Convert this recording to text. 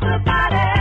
somebody.